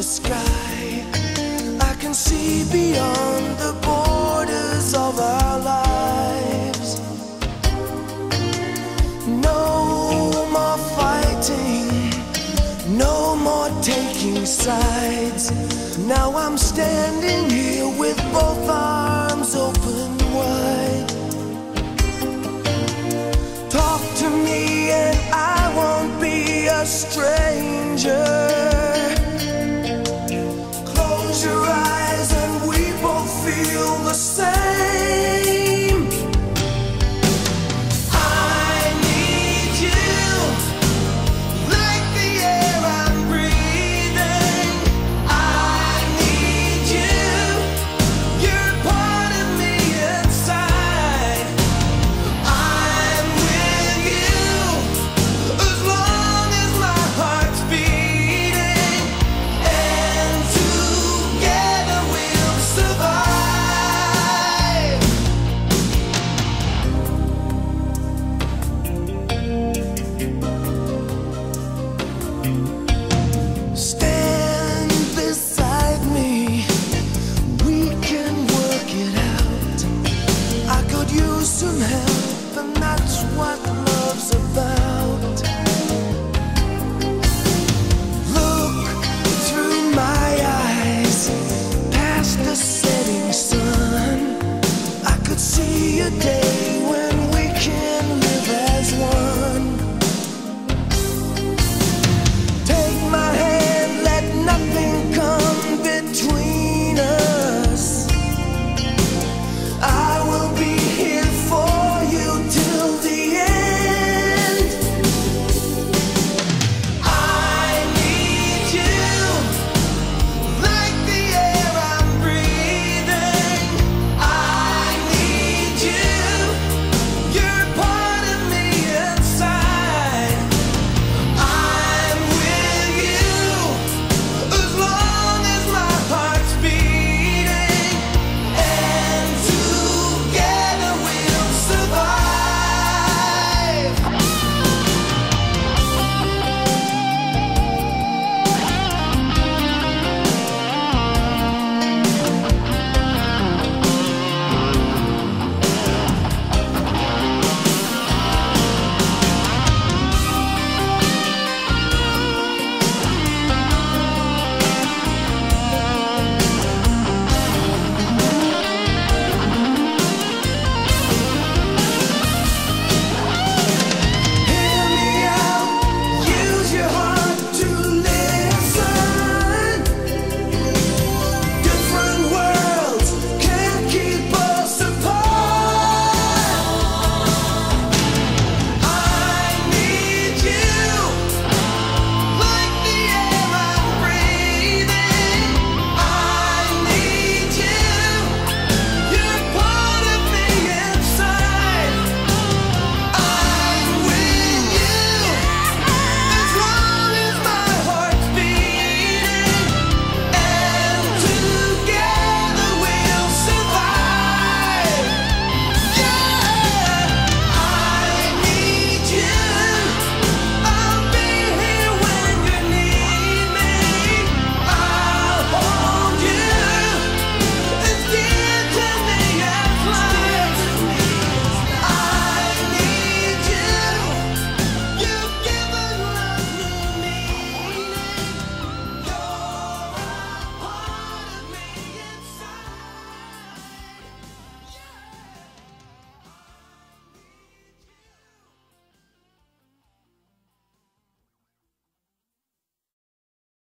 the sky. I can see beyond the borders of our lives. No more fighting, no more taking sides. Now I'm standing here with both arms open wide.